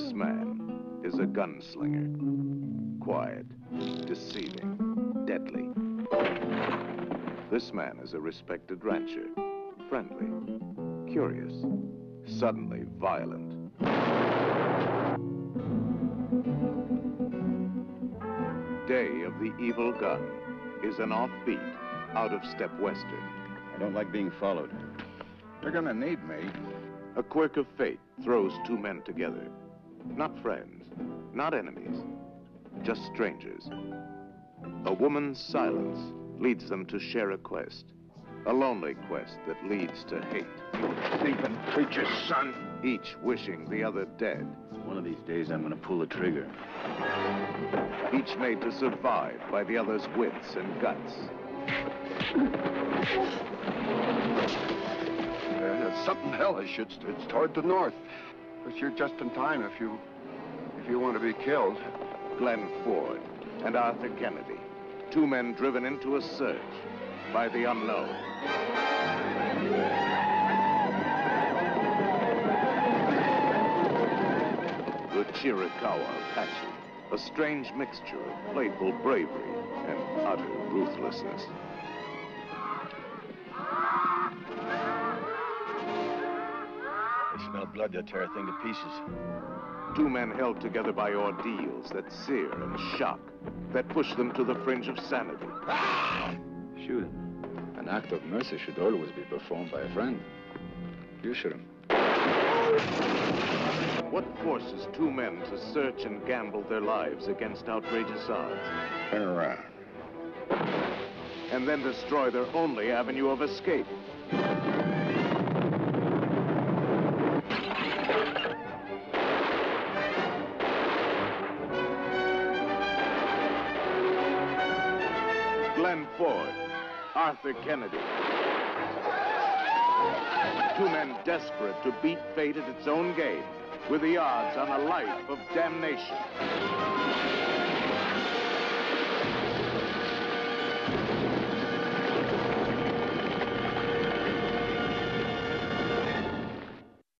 This man is a gunslinger. Quiet, deceiving, deadly. This man is a respected rancher. Friendly, curious, suddenly violent. Day of the Evil Gun is an offbeat, out-of-step western. I don't like being followed. They're gonna need me. A quirk of fate throws two men together. Not friends, not enemies, just strangers. A woman's silence leads them to share a quest. A lonely quest that leads to hate. You Thieving preacher's son. Each wishing the other dead. One of these days, I'm gonna pull the trigger. Each made to survive by the other's wits and guts. Uh, something hellish. It's, it's toward the north. But you're just in time if you if you want to be killed. Glenn Ford and Arthur Kennedy. Two men driven into a search by the unknown. The Chiricahua Apache. A strange mixture of playful bravery and utter ruthlessness. Smell blood they'll tear a thing to pieces. Two men held together by ordeals that sear and shock, that push them to the fringe of sanity. Ah! Shoot him. An act of mercy should always be performed by a friend. You shoot him. What forces two men to search and gamble their lives against outrageous odds, Turn around. and then destroy their only avenue of escape? Glenn Ford, Arthur Kennedy. Two men desperate to beat fate at its own game, with the odds on a life of damnation.